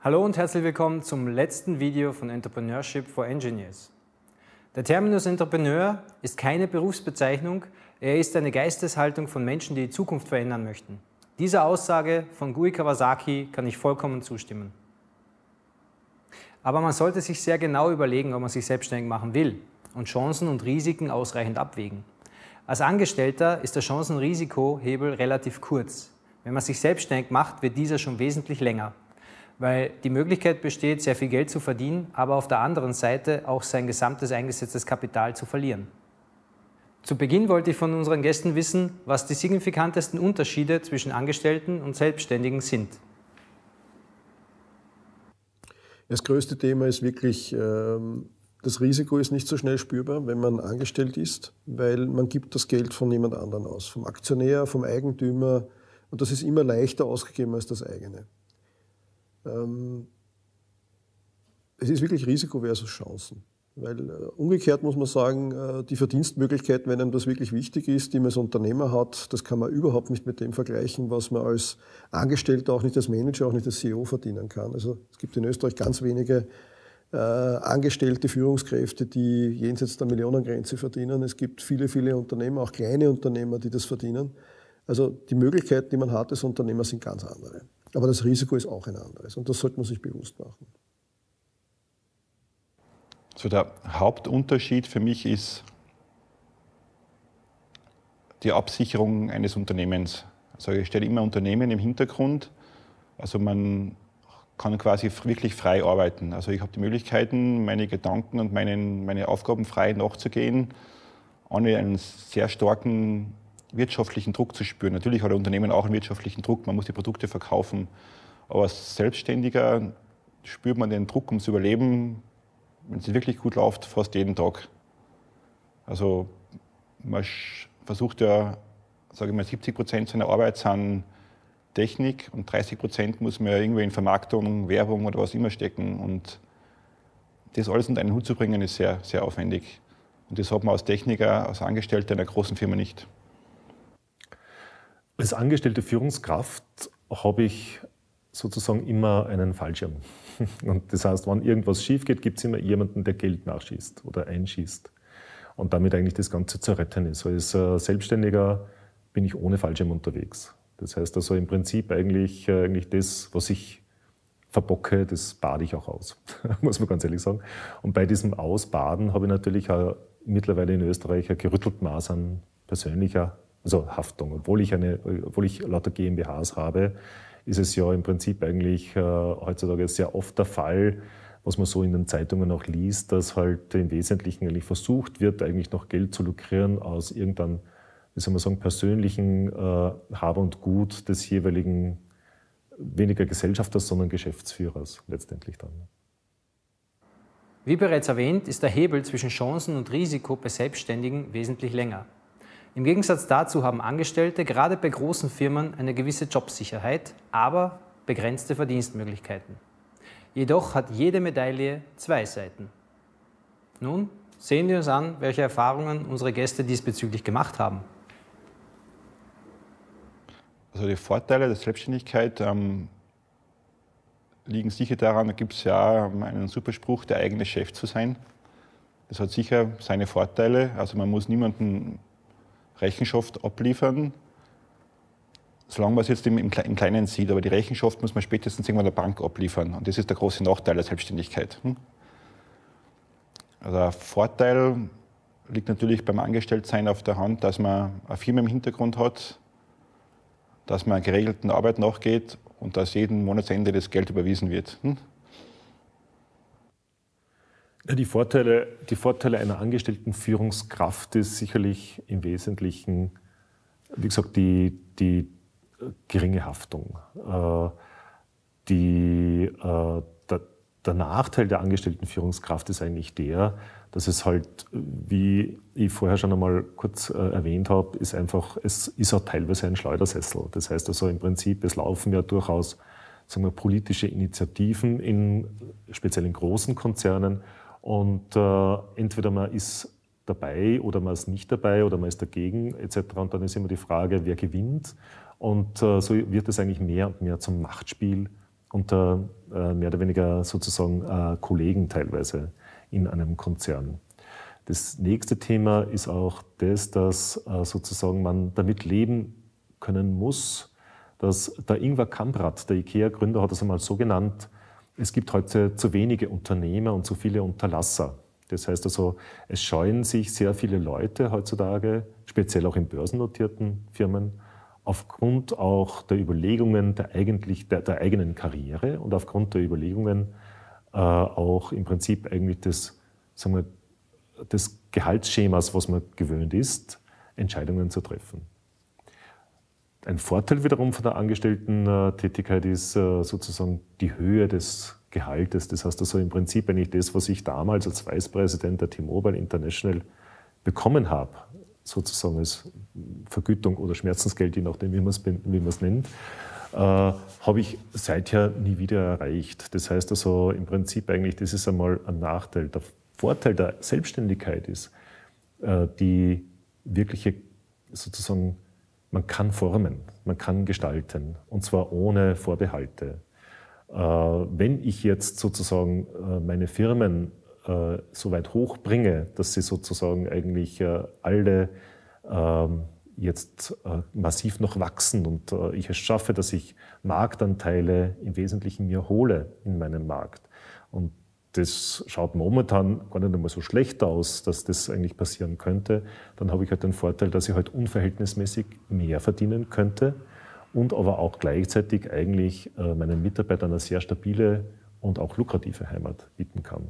Hallo und herzlich willkommen zum letzten Video von Entrepreneurship for Engineers. Der Terminus Entrepreneur ist keine Berufsbezeichnung, er ist eine Geisteshaltung von Menschen, die die Zukunft verändern möchten. Dieser Aussage von Gui Kawasaki kann ich vollkommen zustimmen. Aber man sollte sich sehr genau überlegen, ob man sich selbstständig machen will und Chancen und Risiken ausreichend abwägen. Als Angestellter ist der Chancen-Risiko-Hebel relativ kurz. Wenn man sich selbstständig macht, wird dieser schon wesentlich länger weil die Möglichkeit besteht, sehr viel Geld zu verdienen, aber auf der anderen Seite auch sein gesamtes eingesetztes Kapital zu verlieren. Zu Beginn wollte ich von unseren Gästen wissen, was die signifikantesten Unterschiede zwischen Angestellten und Selbstständigen sind. Das größte Thema ist wirklich, ähm, das Risiko ist nicht so schnell spürbar, wenn man angestellt ist, weil man gibt das Geld von jemand anderem aus, vom Aktionär, vom Eigentümer und das ist immer leichter ausgegeben als das eigene. Ähm, es ist wirklich Risiko versus Chancen. Weil äh, umgekehrt muss man sagen, äh, die Verdienstmöglichkeiten, wenn einem das wirklich wichtig ist, die man als Unternehmer hat, das kann man überhaupt nicht mit dem vergleichen, was man als Angestellter, auch nicht als Manager, auch nicht als CEO verdienen kann. Also es gibt in Österreich ganz wenige äh, angestellte Führungskräfte, die jenseits der Millionengrenze verdienen. Es gibt viele, viele Unternehmer, auch kleine Unternehmer, die das verdienen. Also die Möglichkeiten, die man hat als Unternehmer, sind ganz andere. Aber das Risiko ist auch ein anderes und das sollte man sich bewusst machen. So der Hauptunterschied für mich ist die Absicherung eines Unternehmens. Also ich stelle immer Unternehmen im Hintergrund. Also man kann quasi wirklich frei arbeiten. Also ich habe die Möglichkeiten, meine Gedanken und meinen, meine Aufgaben frei nachzugehen, ohne einen sehr starken wirtschaftlichen Druck zu spüren. Natürlich hat ein Unternehmen auch einen wirtschaftlichen Druck, man muss die Produkte verkaufen. Aber als Selbstständiger spürt man den Druck ums Überleben, wenn es wirklich gut läuft, fast jeden Tag. Also man versucht ja, sage ich mal, 70 Prozent seiner Arbeit sind Technik und 30 Prozent muss man ja irgendwie in Vermarktung, Werbung oder was immer stecken. Und das alles unter einen Hut zu bringen, ist sehr, sehr aufwendig. Und das hat man als Techniker, als Angestellter in einer großen Firma nicht. Als angestellte Führungskraft habe ich sozusagen immer einen Fallschirm. Und das heißt, wenn irgendwas schief geht, gibt es immer jemanden, der Geld nachschießt oder einschießt und damit eigentlich das Ganze zu retten ist. Als äh, Selbstständiger bin ich ohne Fallschirm unterwegs. Das heißt also im Prinzip eigentlich, äh, eigentlich das, was ich verbocke, das bade ich auch aus, muss man ganz ehrlich sagen. Und bei diesem Ausbaden habe ich natürlich auch mittlerweile in Österreich ein gerüttelt Maß an persönlicher also Haftung. Obwohl ich, eine, obwohl ich lauter GmbHs habe, ist es ja im Prinzip eigentlich äh, heutzutage sehr oft der Fall, was man so in den Zeitungen auch liest, dass halt im Wesentlichen eigentlich versucht wird, eigentlich noch Geld zu lukrieren aus irgendeinem, wie soll man sagen, persönlichen äh, Hab und Gut des jeweiligen weniger Gesellschafters, sondern Geschäftsführers letztendlich dann. Wie bereits erwähnt, ist der Hebel zwischen Chancen und Risiko bei Selbstständigen wesentlich länger. Im Gegensatz dazu haben Angestellte gerade bei großen Firmen eine gewisse Jobsicherheit, aber begrenzte Verdienstmöglichkeiten. Jedoch hat jede Medaille zwei Seiten. Nun sehen wir uns an, welche Erfahrungen unsere Gäste diesbezüglich gemacht haben. Also die Vorteile der Selbstständigkeit ähm, liegen sicher daran, da gibt es ja einen super Spruch, der eigene Chef zu sein. Das hat sicher seine Vorteile. Also man muss niemanden Rechenschaft abliefern, solange man es jetzt im, im, Kleinen sieht. Aber die Rechenschaft muss man spätestens irgendwann der Bank abliefern. Und das ist der große Nachteil der Selbstständigkeit. Hm? Also ein Vorteil liegt natürlich beim Angestelltsein auf der Hand, dass man eine Firma im Hintergrund hat, dass man geregelten Arbeit nachgeht und dass jeden Monatsende das Geld überwiesen wird. Hm? Die Vorteile, die Vorteile einer angestellten Führungskraft ist sicherlich im Wesentlichen, wie gesagt, die, die äh, geringe Haftung. Äh, die, äh, der, der Nachteil der angestellten Führungskraft ist eigentlich der, dass es halt, wie ich vorher schon einmal kurz erwähnt habe, ist einfach, es ist auch teilweise ein Schleudersessel. Das heißt also im Prinzip, es laufen ja durchaus sagen wir, politische Initiativen in speziell in großen Konzernen und äh, entweder man ist dabei oder man ist nicht dabei oder man ist dagegen etc. Und dann ist immer die Frage, wer gewinnt. Und äh, so wird es eigentlich mehr und mehr zum Machtspiel unter äh, mehr oder weniger sozusagen äh, Kollegen teilweise in einem Konzern. Das nächste Thema ist auch das, dass äh, sozusagen man damit leben können muss, dass der Ingvar Kamprad, der IKEA-Gründer, hat es einmal so genannt, es gibt heute zu wenige Unternehmer und zu viele Unterlasser. Das heißt also, es scheuen sich sehr viele Leute heutzutage, speziell auch in börsennotierten Firmen, aufgrund auch der Überlegungen der, eigentlich, der, der eigenen Karriere und aufgrund der Überlegungen äh, auch im Prinzip eigentlich des, sagen wir, des Gehaltsschemas, was man gewöhnt ist, Entscheidungen zu treffen. Ein Vorteil wiederum von der Angestellten-Tätigkeit ist äh, sozusagen die Höhe des Gehaltes. Das heißt also im Prinzip eigentlich das, was ich damals als Vicepräsident der T-Mobile International bekommen habe, sozusagen als Vergütung oder Schmerzensgeld, je nachdem, wie man es, wie man es nennt, äh, habe ich seither nie wieder erreicht. Das heißt also im Prinzip eigentlich, das ist einmal ein Nachteil. Der Vorteil der Selbstständigkeit ist äh, die wirkliche sozusagen man kann formen, man kann gestalten und zwar ohne Vorbehalte. Äh, wenn ich jetzt sozusagen äh, meine Firmen äh, so weit hochbringe, dass sie sozusagen eigentlich alle ähm, jetzt massiv noch wachsen und ich es schaffe, dass ich Marktanteile im Wesentlichen mir hole in meinem Markt. Und das schaut momentan gar nicht einmal so schlecht aus, dass das eigentlich passieren könnte, dann habe ich halt den Vorteil, dass ich halt unverhältnismäßig mehr verdienen könnte und aber auch gleichzeitig eigentlich äh, meinen Mitarbeitern eine sehr stabile und auch lukrative Heimat bieten kann.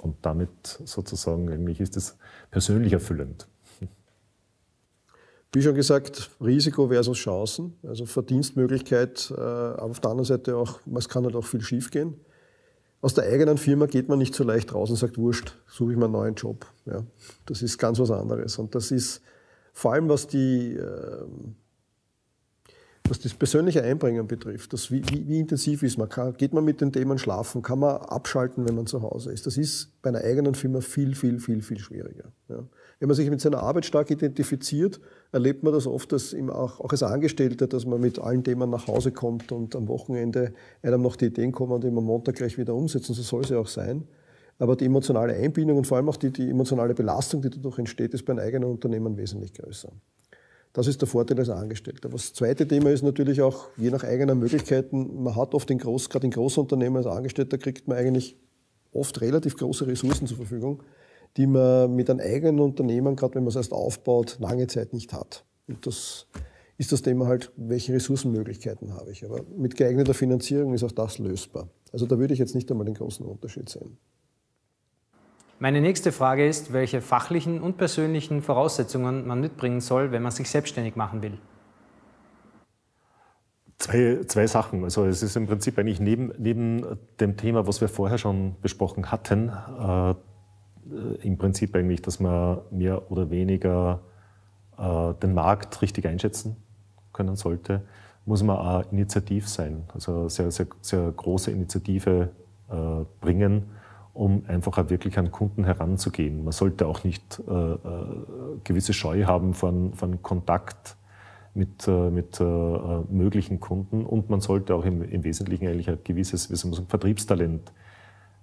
Und damit sozusagen eigentlich ist es persönlich erfüllend. Wie schon gesagt, Risiko versus Chancen, also Verdienstmöglichkeit, äh, aber auf der anderen Seite auch, es kann halt auch viel schiefgehen. Aus der eigenen Firma geht man nicht so leicht raus und sagt, wurscht, suche ich mir einen neuen Job. Ja, das ist ganz was anderes. Und das ist vor allem, was die, ähm, was das persönliche Einbringen betrifft, das, wie, wie, wie intensiv ist man, kann, geht man mit den Themen schlafen, kann man abschalten, wenn man zu Hause ist. Das ist bei einer eigenen Firma viel, viel, viel, viel schwieriger. Ja. Wenn man sich mit seiner Arbeit stark identifiziert, erlebt man das oft dass auch, auch als Angestellter, dass man mit allen Themen nach Hause kommt und am Wochenende einem noch die Ideen kommen, die man am Montag gleich wieder umsetzen. So soll es ja auch sein. Aber die emotionale Einbindung und vor allem auch die, die emotionale Belastung, die dadurch entsteht, ist bei einem eigenen Unternehmen wesentlich größer. Das ist der Vorteil als Angestellter. Das zweite Thema ist natürlich auch, je nach eigener Möglichkeiten, man hat oft in Groß, gerade in Großunternehmen als Angestellter kriegt man eigentlich oft relativ große Ressourcen zur Verfügung, die man mit einem eigenen Unternehmen, gerade wenn man es erst aufbaut, lange Zeit nicht hat. Und das ist das Thema halt, welche Ressourcenmöglichkeiten habe ich. Aber mit geeigneter Finanzierung ist auch das lösbar. Also da würde ich jetzt nicht einmal den großen Unterschied sehen. Meine nächste Frage ist, welche fachlichen und persönlichen Voraussetzungen man mitbringen soll, wenn man sich selbstständig machen will. Zwei, zwei Sachen. Also es ist im Prinzip eigentlich neben, neben dem Thema, was wir vorher schon besprochen hatten, äh, im Prinzip eigentlich, dass man mehr oder weniger äh, den Markt richtig einschätzen können sollte, muss man auch initiativ sein, also sehr, sehr, sehr große Initiative äh, bringen um einfach auch wirklich an Kunden heranzugehen. Man sollte auch nicht äh, äh, gewisse Scheu haben von, von Kontakt mit, äh, mit äh, möglichen Kunden und man sollte auch im, im Wesentlichen eigentlich ein gewisses wie soll man sagen, Vertriebstalent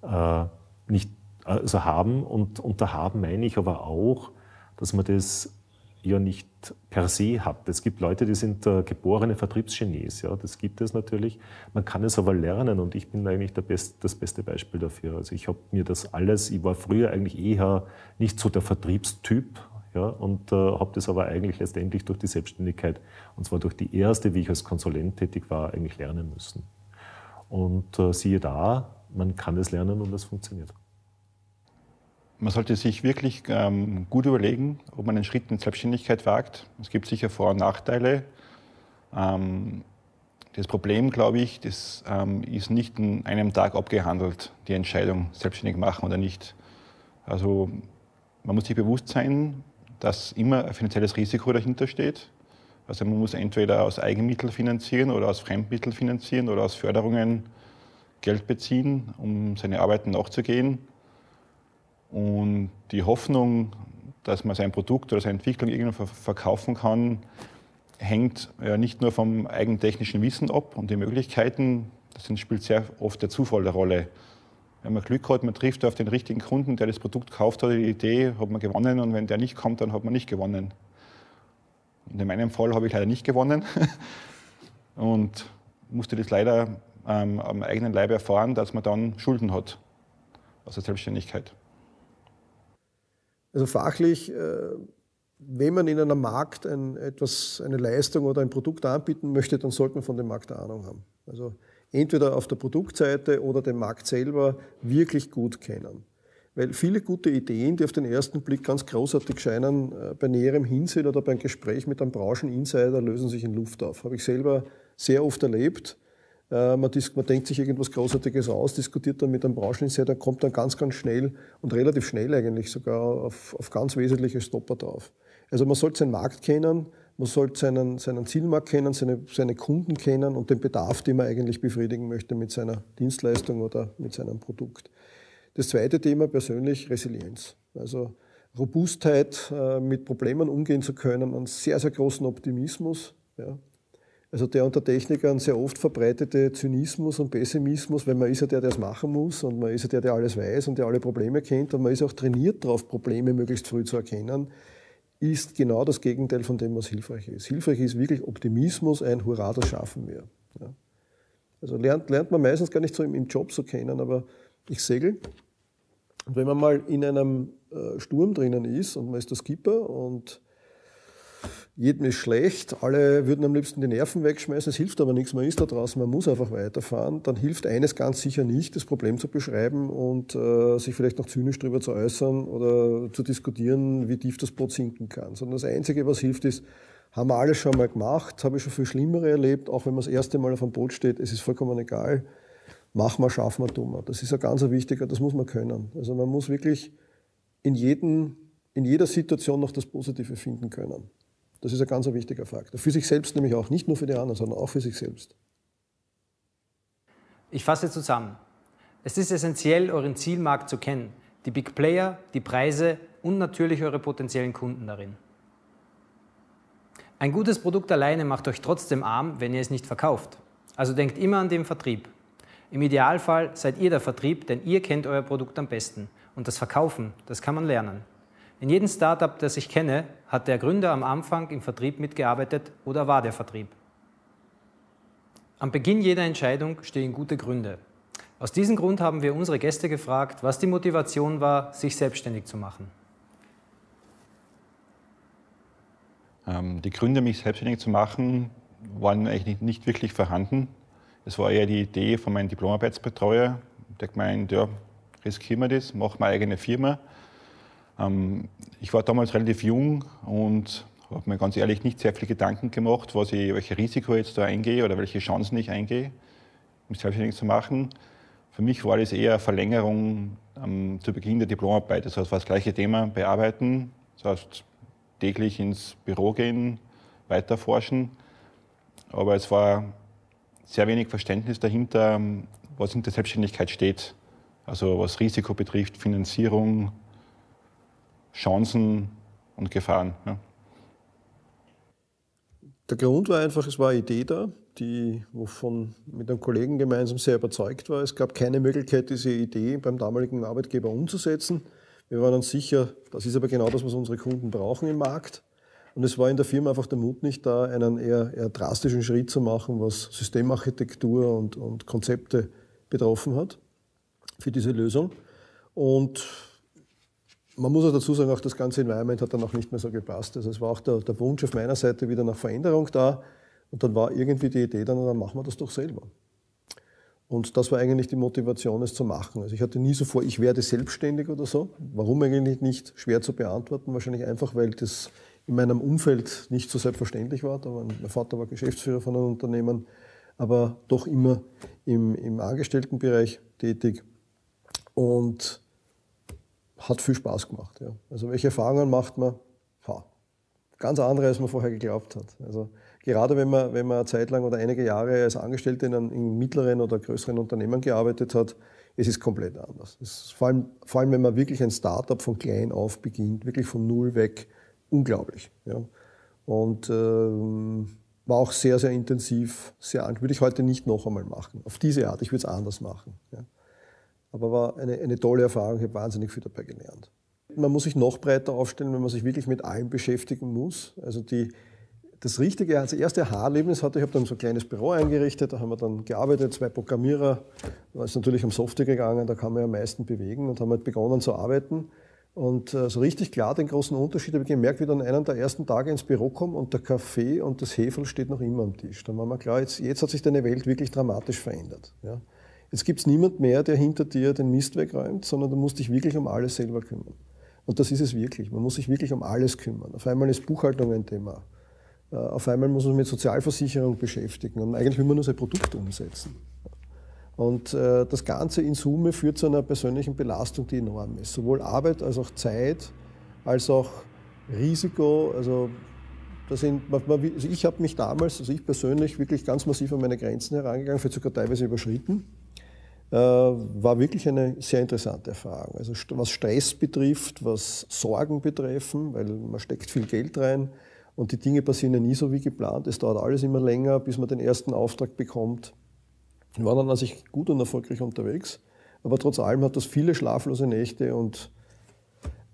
äh, nicht also haben und unter haben meine ich aber auch, dass man das ja nicht per se hat. Es gibt Leute, die sind äh, geborene Vertriebsgenies, ja, das gibt es natürlich. Man kann es aber lernen und ich bin eigentlich Best, das beste Beispiel dafür. Also ich habe mir das alles, ich war früher eigentlich eher nicht so der Vertriebstyp, ja, und äh, habe das aber eigentlich letztendlich durch die Selbstständigkeit, und zwar durch die erste, wie ich als Konsulent tätig war, eigentlich lernen müssen. Und äh, siehe da, man kann es lernen und es funktioniert man sollte sich wirklich ähm, gut überlegen, ob man einen Schritt in Selbstständigkeit wagt. Es gibt sicher Vor- und Nachteile. Ähm, das Problem, glaube ich, das ähm, ist nicht in einem Tag abgehandelt, die Entscheidung, selbstständig machen oder nicht. Also man muss sich bewusst sein, dass immer ein finanzielles Risiko dahinter steht. Also man muss entweder aus Eigenmitteln finanzieren oder aus Fremdmitteln finanzieren oder aus Förderungen Geld beziehen, um seine Arbeiten nachzugehen. Und die Hoffnung, dass man sein Produkt oder seine Entwicklung irgendwann verkaufen kann, hängt ja nicht nur vom eigentechnischen Wissen ab und den Möglichkeiten, Das spielt sehr oft der Zufall eine Rolle. Wenn man Glück hat, man trifft auf den richtigen Kunden, der das Produkt kauft oder die Idee, hat man gewonnen und wenn der nicht kommt, dann hat man nicht gewonnen. Und in meinem Fall habe ich leider nicht gewonnen und musste das leider ähm, am eigenen Leib erfahren, dass man dann Schulden hat aus der Selbstständigkeit. Also fachlich, äh, wenn man in einem Markt ein, etwas, eine Leistung oder ein Produkt anbieten möchte, dann sollte man von dem Markt Ahnung haben. Also entweder auf der Produktseite oder den Markt selber wirklich gut kennen. Weil viele gute Ideen, die auf den ersten Blick ganz großartig scheinen, äh, bei näherem Hinsehen oder beim Gespräch mit einem Brancheninsider lösen sich in Luft auf. Habe ich selber sehr oft erlebt. Äh, man, man, denkt sich irgendwas Großartiges aus, diskutiert dann mit einem Brancheninsider, kommt dann ganz, ganz schnell und relativ schnell eigentlich sogar auf, auf ganz wesentliche Stopper drauf. Also man sollte seinen Markt kennen, man sollte seinen, seinen Zielmarkt kennen, seine, seine Kunden kennen und den Bedarf, den man eigentlich befriedigen möchte mit seiner Dienstleistung oder mit seinem Produkt. Das zweite Thema persönlich Resilienz. Also Robustheit, äh, mit Problemen umgehen zu können, einen sehr, sehr großen Optimismus. Ja. Also der unter Technikern sehr oft verbreitete Zynismus und Pessimismus, weil man ist ja der, der es machen muss und man ist ja der, der alles weiß und der alle Probleme kennt und man ist auch trainiert darauf, Probleme möglichst früh zu erkennen ist genau das Gegenteil von dem, was hilfreich ist. Hilfreich ist wirklich Optimismus, ein Hurra, das schaffen wir. Ja. Also lernt, lernt man meistens gar nicht so im, im Job so kennen, aber ich segel. Und wenn man mal in einem äh, Sturm drinnen ist und man ist der Skipper und jedem ist schlecht, alle würden am liebsten die Nerven wegschmeißen, es hilft aber nichts, man ist da draußen, man muss einfach weiterfahren, dann hilft eines ganz sicher nicht, das Problem zu beschreiben und äh, sich vielleicht noch zynisch darüber zu äußern oder zu diskutieren, wie tief das Boot sinken kann. Sondern das Einzige, was hilft, ist, haben wir alles schon mal gemacht, habe ich schon viel Schlimmere erlebt, auch wenn man das erste Mal auf einem Boot steht, es ist vollkommen egal, machen wir, schaffen wir, tun wir. Das ist ein ganz wichtiger, das muss man können. Also man muss wirklich in, jedem, in jeder Situation noch das Positive finden können. Das ist ein ganz wichtiger Faktor. Für sich selbst nämlich auch, nicht nur für die anderen, sondern auch für sich selbst. Ich fasse zusammen. Es ist essentiell, euren Zielmarkt zu kennen, die Big Player, die Preise und natürlich eure potenziellen Kunden darin. Ein gutes Produkt alleine macht euch trotzdem arm, wenn ihr es nicht verkauft. Also denkt immer an den Vertrieb. Im Idealfall seid ihr der Vertrieb, denn ihr kennt euer Produkt am besten. Und das Verkaufen, das kann man lernen. In jedem Startup, das ich kenne, hat der Gründer am Anfang im Vertrieb mitgearbeitet oder war der Vertrieb. Am Beginn jeder Entscheidung stehen gute Gründe. Aus diesem Grund haben wir unsere Gäste gefragt, was die Motivation war, sich selbstständig zu machen. Ähm, die Gründe, mich selbstständig zu machen, waren eigentlich nicht wirklich vorhanden. Es war eher die Idee von meinem Diplomarbeitsbetreuer, der gemeint, ja, riskieren wir das, wir eine eigene Firma. Ähm, ich war damals relativ jung und habe mir ganz ehrlich nicht sehr viele Gedanken gemacht, was ich, welche Risiko jetzt da eingehe oder welche Chancen ich eingehe, mich selbstständig zu machen. Für mich war das eher Verlängerung ähm, zu Beginn der Diplomarbeit. Das heißt, war das gleiche Thema bearbeiten, das heißt täglich ins Büro gehen, weiterforschen. Aber es war sehr wenig Verständnis dahinter, was hinter Selbstständigkeit steht. Also was Risiko betrifft, Finanzierung, Chancen und Gefahren. Ja. Der Grund war einfach, es war eine Idee da, die, wovon mit einem Kollegen gemeinsam sehr überzeugt war. Es gab keine Möglichkeit, diese Idee beim damaligen Arbeitgeber umzusetzen. Wir waren uns sicher, das ist aber genau das, was unsere Kunden brauchen im Markt. Und es war in der Firma einfach der Mut nicht da, einen eher, eher drastischen Schritt zu machen, was Systemarchitektur und, und Konzepte betroffen hat für diese Lösung. Und man muss auch dazu sagen, auch das ganze Environment hat dann auch nicht mehr so gepasst. Also es war auch der, der Wunsch auf meiner Seite wieder nach Veränderung da. Und dann war irgendwie die Idee dann, dann machen wir das doch selber. Und das war eigentlich die Motivation, es zu machen. Also ich hatte nie so vor, ich werde selbstständig oder so. Warum eigentlich nicht? Schwer zu beantworten. Wahrscheinlich einfach, weil das in meinem Umfeld nicht so selbstverständlich war. mein Vater war Geschäftsführer von einem Unternehmen, aber doch immer im, im Angestelltenbereich tätig. Und hat viel Spaß gemacht. Ja. Also welche Erfahrungen macht man? Ha, ganz andere, als man vorher geglaubt hat. Also gerade wenn man, wenn man eine Zeit lang oder einige Jahre als Angestellte in in mittleren oder größeren Unternehmen gearbeitet hat, es ist komplett anders. Ist vor, allem, vor allem, wenn man wirklich ein Startup von klein auf beginnt, wirklich von null weg, unglaublich. Ja. Und ähm, war auch sehr, sehr intensiv, sehr Würde ich heute nicht noch einmal machen. Auf diese Art. Ich würde es anders machen. Ja. Aber war eine, eine tolle Erfahrung. Ich habe wahnsinnig viel dabei gelernt. Man muss sich noch breiter aufstellen, wenn man sich wirklich mit allem beschäftigen muss. Also die, das richtige, also erste Haarlebnis hatte, ich habe dann so ein kleines Büro eingerichtet, da haben wir dann gearbeitet, zwei Programmierer, da ist natürlich um Software gegangen, da kann man ja am meisten bewegen und haben halt begonnen zu arbeiten. Und äh, so richtig klar den großen Unterschied habe ich gemerkt, wie dann einen der ersten Tage ins Büro komme und der Kaffee und das Hefe steht noch immer am Tisch. Dann war mir klar, jetzt, jetzt hat sich deine Welt wirklich dramatisch verändert. Ja. Jetzt gibt es niemand mehr, der hinter dir den Mist wegräumt, sondern du musst dich wirklich um alles selber kümmern. Und das ist es wirklich. Man muss sich wirklich um alles kümmern. Auf einmal ist Buchhaltung ein Thema. Äh, auf einmal muss man sich mit Sozialversicherung beschäftigen und eigentlich will man nur sein Produkt umsetzen. Und äh, das Ganze in Summe führt zu einer persönlichen Belastung, die enorm ist. Sowohl Arbeit als auch Zeit, als auch Risiko. Also, das sind, also ich habe mich damals, also ich persönlich, wirklich ganz massiv an meine Grenzen herangegangen, vielleicht sogar teilweise überschritten. Äh, war wirklich eine sehr interessante Erfahrung. Also was Stress betrifft, was Sorgen betreffen, weil man steckt viel Geld rein und die Dinge passieren ja nie so wie geplant. Es dauert alles immer länger, bis man den ersten Auftrag bekommt. Ich war dann also gut und erfolgreich unterwegs, aber trotz allem hat das viele schlaflose Nächte und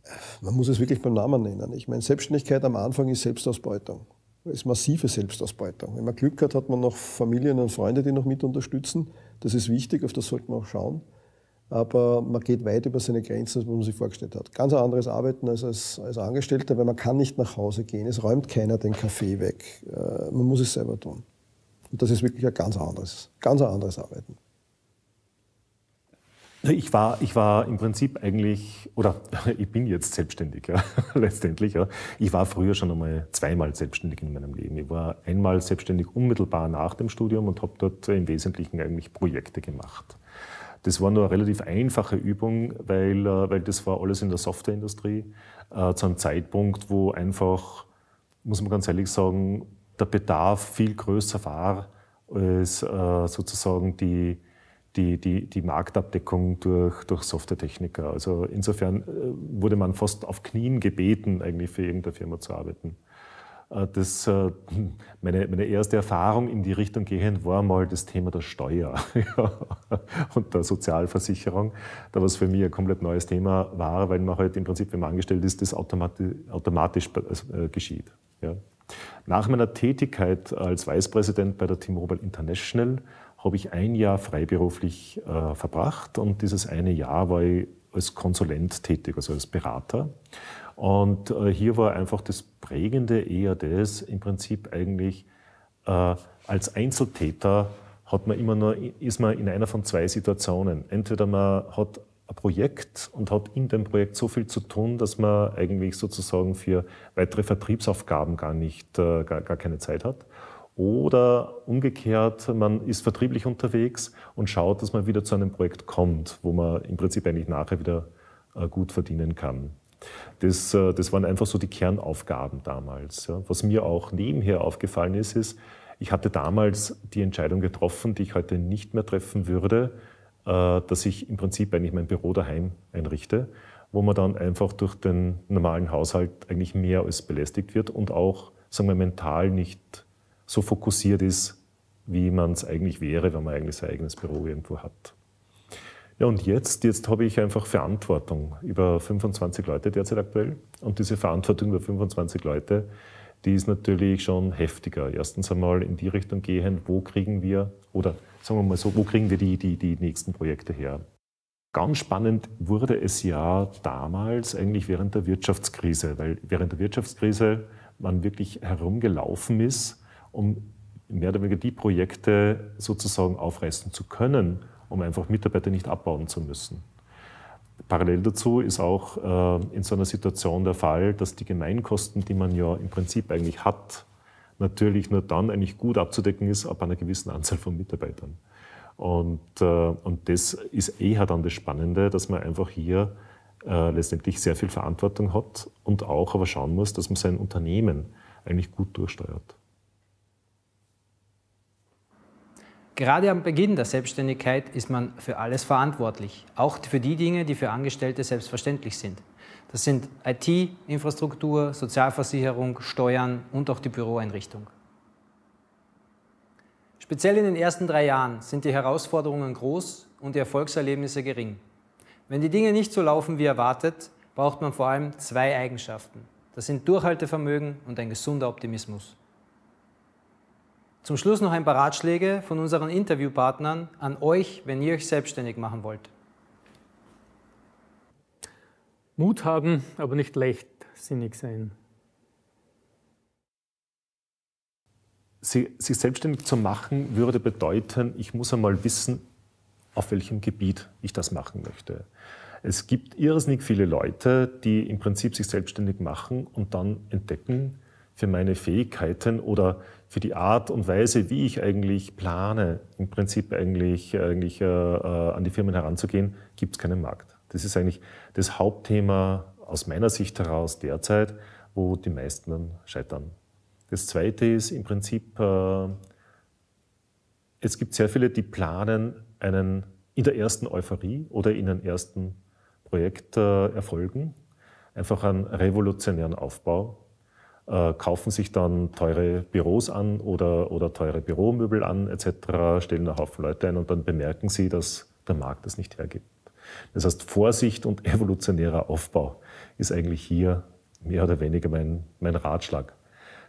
äh, man muss es wirklich beim Namen nennen. Ich meine, Selbstständigkeit am Anfang ist Selbstausbeutung. ist massive Selbstausbeutung. Wenn man Glück hat, hat man noch Familien und Freunde, die noch mit unterstützen. Das ist wichtig, auf das sollte man auch schauen. Aber man geht weit über seine Grenzen, als man sich vorgestellt hat. Ganz anderes Arbeiten als, als, als Angestellter, weil man kann nicht nach Hause gehen. Es räumt keiner den Kaffee weg. Äh, man muss es selber tun. Und das ist wirklich ein ganz anderes, ganz anderes Arbeiten. Ich war, ich war im Prinzip eigentlich, oder ich bin jetzt selbstständig, ja, letztendlich. Ja. Ich war früher schon einmal zweimal selbstständig in meinem Leben. Ich war einmal selbstständig unmittelbar nach dem Studium und habe dort im Wesentlichen eigentlich Projekte gemacht. Das war nur eine relativ einfache Übung, weil, äh, weil das war alles in der Softwareindustrie äh, zu einem Zeitpunkt, wo einfach, muss man ganz ehrlich sagen, der Bedarf viel größer war als äh, sozusagen die, die, die, die Marktabdeckung durch, durch Softwaretechniker. Also insofern äh, wurde man fast auf Knien gebeten, eigentlich für irgendeine Firma zu arbeiten. Äh, das, äh, meine, meine erste Erfahrung in die Richtung gehend war mal das Thema der Steuer und der Sozialversicherung, da was für mich ein komplett neues Thema war, weil man halt im Prinzip, wenn man angestellt ist, das automatisch, automatisch geschieht. Ja. Nach meiner Tätigkeit als Vicepräsident bei der T-Mobile International habe ich ein Jahr freiberuflich äh, verbracht und dieses eine Jahr war ich als Konsulent tätig, also als Berater. Und äh, hier war einfach das Prägende eher das, im Prinzip eigentlich äh, als Einzeltäter hat man immer nur, ist man in einer von zwei Situationen. Entweder man hat ein Projekt und hat in dem Projekt so viel zu tun, dass man eigentlich sozusagen für weitere Vertriebsaufgaben gar nicht, äh, gar, gar keine Zeit hat. Oder umgekehrt, man ist vertrieblich unterwegs und schaut, dass man wieder zu einem Projekt kommt, wo man im Prinzip eigentlich nachher wieder äh, gut verdienen kann. Das, äh, das waren einfach so die Kernaufgaben damals. Was mir auch nebenher aufgefallen ist, ist, ich hatte damals die Entscheidung getroffen, die ich heute nicht mehr treffen würde, äh, dass ich im Prinzip eigentlich mein Büro daheim einrichte, wo man dann einfach durch den normalen Haushalt eigentlich mehr als belästigt wird und auch, sagen wir, mental nicht so fokussiert ist, wie man es eigentlich wäre, wenn man eigentlich sein eigenes Büro irgendwo hat. Ja, und jetzt, jetzt habe ich einfach Verantwortung über 25 Leute derzeit aktuell. Und diese Verantwortung über 25 Leute, die ist natürlich schon heftiger. Erstens einmal in die Richtung gehen, wo kriegen wir, oder sagen wir mal so, wo kriegen wir die, die, die nächsten Projekte her? Ganz spannend wurde es ja damals eigentlich während der Wirtschaftskrise, weil während der Wirtschaftskrise man wirklich herumgelaufen ist, um mehr oder weniger die Projekte sozusagen aufreißen zu können, um einfach Mitarbeiter nicht abbauen zu müssen. Parallel dazu ist auch äh, in so einer Situation der Fall, dass die Gemeinkosten, die man ja im Prinzip eigentlich hat, natürlich nur dann eigentlich gut abzudecken ist, ab einer gewissen Anzahl von Mitarbeitern. Und, äh, und das ist eher dann das Spannende, dass man einfach hier äh, letztendlich sehr viel Verantwortung hat und auch aber schauen muss, dass man sein Unternehmen eigentlich gut durchsteuert. Gerade am Beginn der Selbstständigkeit ist man für alles verantwortlich, auch für die Dinge, die für Angestellte selbstverständlich sind. Das sind IT, Infrastruktur, Sozialversicherung, Steuern und auch die Büroeinrichtung. Speziell in den ersten drei Jahren sind die Herausforderungen groß und die Erfolgserlebnisse gering. Wenn die Dinge nicht so laufen wie erwartet, braucht man vor allem zwei Eigenschaften. Das sind Durchhaltevermögen und ein gesunder Optimismus. Zum Schluss noch ein paar Ratschläge von unseren Interviewpartnern an euch, wenn ihr euch selbstständig machen wollt. Mut haben, aber nicht leichtsinnig sein. Sie, sich selbstständig zu machen würde bedeuten, ich muss einmal wissen, auf welchem Gebiet ich das machen möchte. Es gibt irrsinnig viele Leute, die im Prinzip sich selbstständig machen und dann entdecken, für meine Fähigkeiten oder für die Art und Weise, wie ich eigentlich plane, im Prinzip eigentlich, eigentlich äh, äh an die Firmen heranzugehen, gibt es keinen Markt. Das ist eigentlich das Hauptthema aus meiner Sicht heraus derzeit, wo die meisten dann scheitern. Das Zweite ist im Prinzip, äh, es gibt sehr viele, die planen einen in der ersten Euphorie oder in den ersten Projekterfolgen einfach einen revolutionären Aufbau, äh, kaufen sich dann teure Büros an oder, oder teure Büromöbel an etc., stellen einen Haufen Leute ein und dann bemerken sie, dass der Markt das nicht hergibt. Das heißt, Vorsicht und evolutionärer Aufbau ist eigentlich hier mehr oder weniger mein, mein Ratschlag.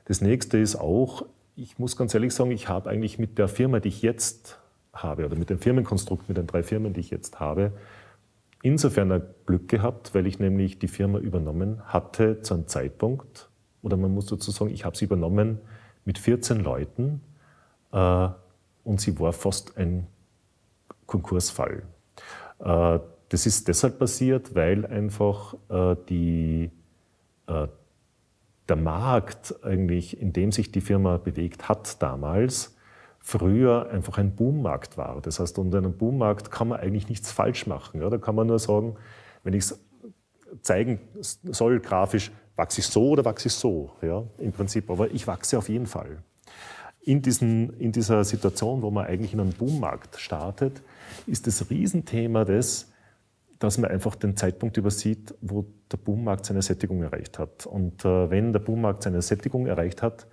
Das nächste ist auch, ich muss ganz ehrlich sagen, ich habe eigentlich mit der Firma, die ich jetzt habe, oder mit dem Firmenkonstrukt, mit den drei Firmen, die ich jetzt habe, insofern ein Glück gehabt, weil ich nämlich die Firma übernommen hatte zu einem Zeitpunkt, oder man muss dazu sagen, ich habe sie übernommen mit 14 Leuten äh, und sie war fast ein Konkursfall. Äh, das ist deshalb passiert, weil einfach äh, die, äh, der Markt eigentlich, in dem sich die Firma bewegt hat damals, früher einfach ein Boommarkt war. Das heißt, unter einem Boommarkt kann man eigentlich nichts falsch machen. Ja? Da kann man nur sagen, wenn ich es zeigen soll grafisch, wachse ich so oder wachse ich so, ja, im Prinzip. Aber ich wachse auf jeden Fall. In, diesen, in dieser Situation, wo man eigentlich in einen Boommarkt startet, ist das Riesenthema das, dass man einfach den Zeitpunkt übersieht, wo der Boommarkt seine Sättigung erreicht hat. Und äh, wenn der Boommarkt seine Sättigung erreicht hat,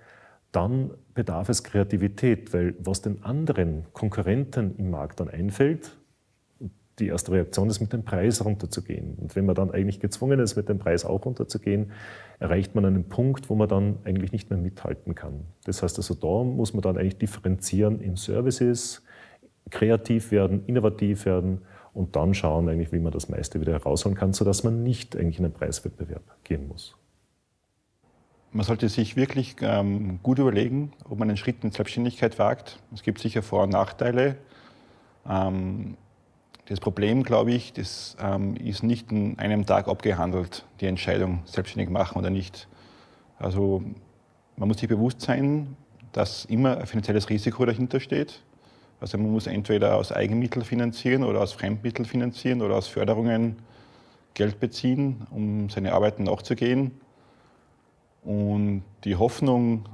dann bedarf es Kreativität, weil was den anderen Konkurrenten im Markt dann einfällt, die erste Reaktion ist, mit dem Preis runterzugehen. Und wenn man dann eigentlich gezwungen ist, mit dem Preis auch runterzugehen, erreicht man einen Punkt, wo man dann eigentlich nicht mehr mithalten kann. Das heißt also, da muss man dann eigentlich differenzieren in Services, kreativ werden, innovativ werden und dann schauen eigentlich, wie man das meiste wieder herausholen kann, sodass man nicht eigentlich in einen Preiswettbewerb gehen muss. Man sollte sich wirklich ähm, gut überlegen, ob man einen Schritt in Selbstständigkeit wagt. Es gibt sicher Vor- und Nachteile. Ähm, das Problem, glaube ich, das ähm, ist nicht in einem Tag abgehandelt, die Entscheidung, selbstständig machen oder nicht. Also man muss sich bewusst sein, dass immer ein finanzielles Risiko dahinter steht. Also man muss entweder aus Eigenmitteln finanzieren oder aus Fremdmitteln finanzieren oder aus Förderungen Geld beziehen, um seine Arbeiten nachzugehen. Und die Hoffnung,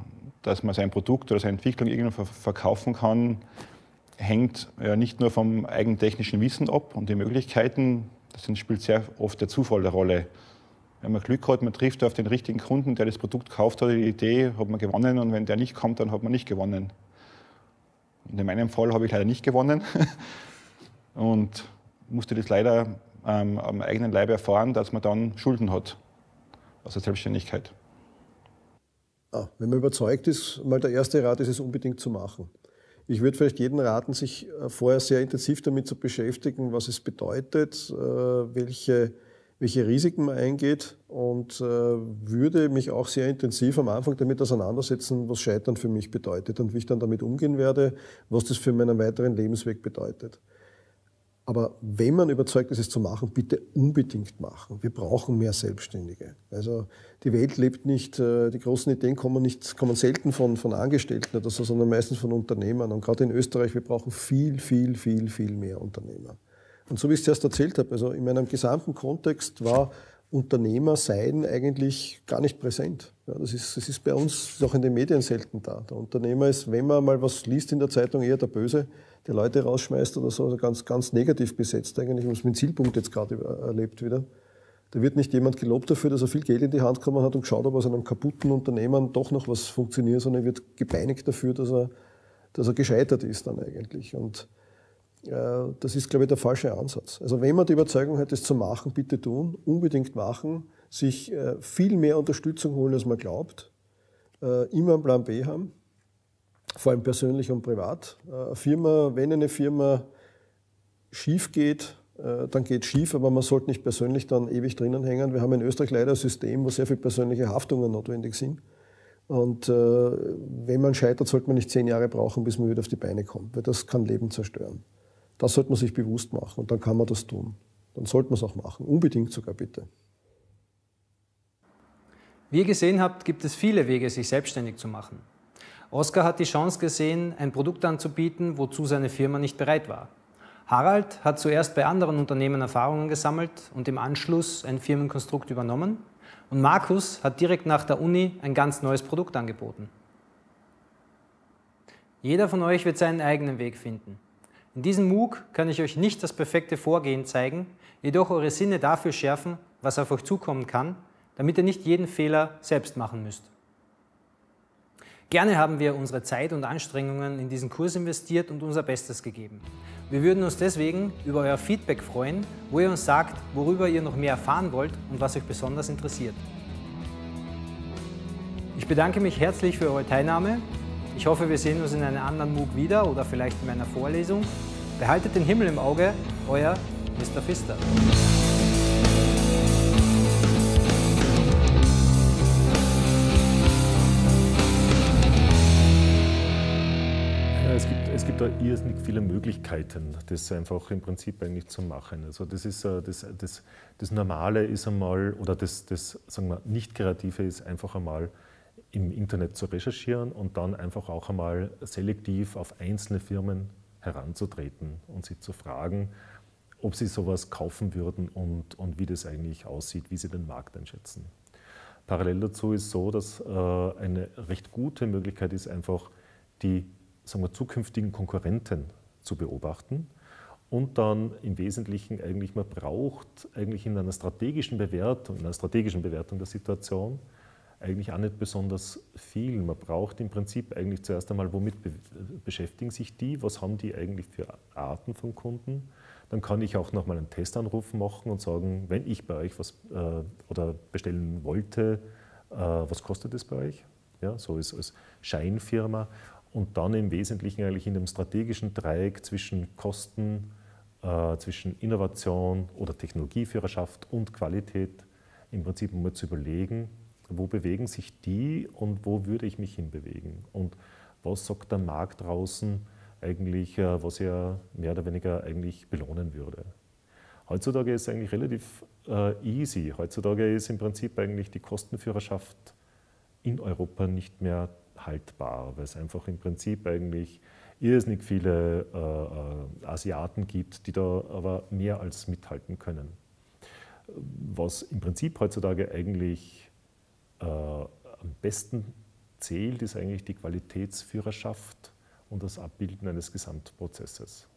dass man sein Produkt oder seine Entwicklung irgendwann verkaufen kann, hängt ja nicht nur vom eigentechnischen Wissen ab und die Möglichkeiten, das spielt sehr oft der Zufall eine Rolle. Wenn man Glück hat, man trifft auf den richtigen Kunden, der das Produkt kauft oder die Idee, hat man gewonnen und wenn der nicht kommt, dann hat man nicht gewonnen. Und in meinem Fall habe ich leider nicht gewonnen und musste das leider ähm, am eigenen Leib erfahren, dass man dann Schulden hat aus der Selbstständigkeit. Ah, wenn man überzeugt ist, mal der erste Rat ist es unbedingt zu machen. Ich würde vielleicht jedem raten, sich äh, vorher sehr intensiv damit zu beschäftigen, was es bedeutet, äh, welche, welche Risiken man eingeht und äh, würde mich auch sehr intensiv am Anfang damit auseinandersetzen, was Scheitern für mich bedeutet und wie ich dann damit umgehen werde, was das für meinen weiteren Lebensweg bedeutet. Aber wenn man überzeugt ist, es zu machen, bitte unbedingt machen. Wir brauchen mehr Selbstständige. Also die Welt lebt nicht, äh, die großen Ideen kommen, nicht, kommen selten von, von Angestellten oder so, sondern meistens von Unternehmern. Und gerade in Österreich, wir brauchen viel, viel, viel, viel mehr Unternehmer. Und so wie ich es zuerst erzählt habe, also in meinem gesamten Kontext war Unternehmer sein eigentlich gar nicht präsent. Ja, das, ist, das ist bei uns auch in den Medien selten da. Der Unternehmer ist, wenn man mal was liest in der Zeitung, eher der Böse, der Leute rausschmeißt oder so, also ganz, ganz negativ besetzt eigentlich. Ich habe es mit Zielpunkt jetzt gerade erlebt wieder. Da wird nicht jemand gelobt dafür, dass er viel Geld in die Hand genommen hat und geschaut, ob aus einem kaputten Unternehmen doch noch was funktioniert, sondern er wird gepeinigt dafür, dass er, dass er gescheitert ist dann eigentlich. Und äh, das ist, glaube ich, der falsche Ansatz. Also wenn man die Überzeugung hat, das zu machen, bitte tun, unbedingt machen, sich äh, viel mehr Unterstützung holen, als man glaubt, äh, immer einen Plan B haben, vor allem persönlich und privat. Eine Firma, wenn eine Firma schief geht, dann geht schief, aber man sollte nicht persönlich dann ewig drinnen hängen. Wir haben in Österreich leider ein System, wo sehr viele persönliche Haftungen notwendig sind. Und äh, wenn man scheitert, sollte man nicht zehn Jahre brauchen, bis man wieder auf die Beine kommt, weil das kann Leben zerstören. Das sollte man sich bewusst machen und dann kann man das tun. Dann sollte man es auch machen, unbedingt sogar bitte. Wie ihr gesehen habt, gibt es viele Wege, sich selbstständig zu machen. Oskar hat die Chance gesehen, ein Produkt anzubieten, wozu seine Firma nicht bereit war. Harald hat zuerst bei anderen Unternehmen Erfahrungen gesammelt und im Anschluss ein Firmenkonstrukt übernommen und Markus hat direkt nach der Uni ein ganz neues Produkt angeboten. Jeder von euch wird seinen eigenen Weg finden. In diesem MOOC kann ich euch nicht das perfekte Vorgehen zeigen, jedoch eure Sinne dafür schärfen, was auf euch zukommen kann, damit ihr nicht jeden Fehler selbst machen müsst. Gerne haben wir unsere Zeit und Anstrengungen in diesen Kurs investiert und unser Bestes gegeben. Wir würden uns deswegen über euer Feedback freuen, wo ihr uns sagt, worüber ihr noch mehr erfahren wollt und was euch besonders interessiert. Ich bedanke mich herzlich für eure Teilnahme. Ich hoffe, wir sehen uns in einem anderen MOOC wieder oder vielleicht in meiner Vorlesung. Behaltet den Himmel im Auge, euer Mr. Pfister. Gibt da irrsinnig viele Möglichkeiten, das einfach im Prinzip eigentlich zu machen. Also das ist äh, das, das, das Normale ist einmal, oder das, das sagen wir, nicht Kreative ist einfach einmal im Internet zu recherchieren und dann einfach auch einmal selektiv auf einzelne Firmen heranzutreten und sie zu fragen, ob sie sowas kaufen würden und, und wie das eigentlich aussieht, wie sie den Markt einschätzen. Parallel dazu ist so, dass äh, eine recht gute Möglichkeit ist, einfach die sagen wir, zukünftigen Konkurrenten zu beobachten und dann im Wesentlichen eigentlich, man braucht eigentlich in einer strategischen Bewertung, in einer strategischen Bewertung der Situation eigentlich auch nicht besonders viel. Man braucht im Prinzip eigentlich zuerst einmal, womit be beschäftigen sich die, was haben die eigentlich für Arten von Kunden. Dann kann ich auch nochmal einen Testanruf machen und sagen, wenn ich bei euch was äh, oder bestellen wollte, äh, was kostet es bei euch? Ja, so ist als Scheinfirma und dann im Wesentlichen eigentlich in dem strategischen Dreieck zwischen Kosten, äh, zwischen Innovation oder Technologieführerschaft und Qualität im Prinzip mal zu überlegen, wo bewegen sich die und wo würde ich mich hinbewegen und was sagt der Markt draußen eigentlich, äh, was er mehr oder weniger eigentlich belohnen würde. Heutzutage ist es eigentlich relativ äh, easy. Heutzutage ist im Prinzip eigentlich die Kostenführerschaft in Europa nicht mehr haltbar, weil es einfach im Prinzip eigentlich irrsinnig viele äh, äh, Asiaten gibt, die da aber mehr als mithalten können. Was im Prinzip heutzutage eigentlich äh, am besten zählt, ist eigentlich die Qualitätsführerschaft und das Abbilden eines Gesamtprozesses.